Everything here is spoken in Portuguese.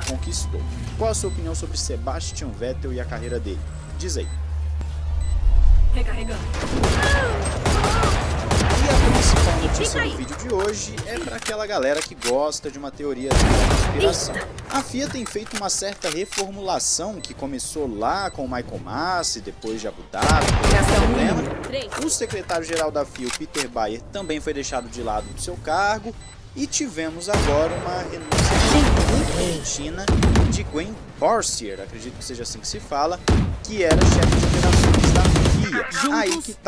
que conquistou. Qual a sua opinião sobre Sebastian Vettel e a carreira dele? Diz aí. Recarregando. E a principal notícia do vídeo de hoje é para aquela galera que gosta de uma teoria da conspiração. A FIA tem feito uma certa reformulação que começou lá com o Michael Massi, depois de Abu Dhabi, problema. O secretário-geral da FIA, o Peter Bayer, também foi deixado de lado do seu cargo e tivemos agora uma renúncia muito repentina de Gwen Borsier, acredito que seja assim que se fala, que era chefe de operações da FIA. Aí que tá